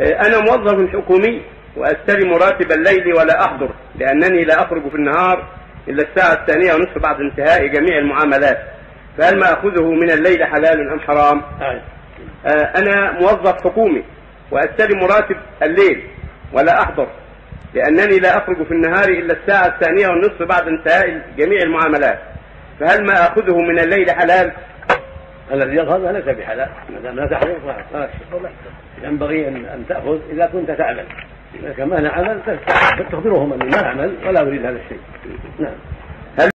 أنا موظف حكومي وأستلم راتب الليل ولا أحضر لأنني لا أخرج في النهار إلا الساعة الثانية ونصف بعد انتهاء جميع المعاملات فهل ما أخذه من الليل حلال أم حرام؟ آه، أنا موظف حكومي وأستلم راتب الليل ولا أحضر لأنني لا أخرج في النهار إلا الساعة الثانية والنصف بعد انتهاء جميع المعاملات فهل ما أخذه من الليل حلال؟ الذي يظهر ليس بحلال. ما دام لا تحضر فلا ينبغي ان أن تأخذ إذا كنت تعمل. إذا كان ما نعمل تخبرهم اني ما اعمل ولا أريد هذا الشيء. نعم.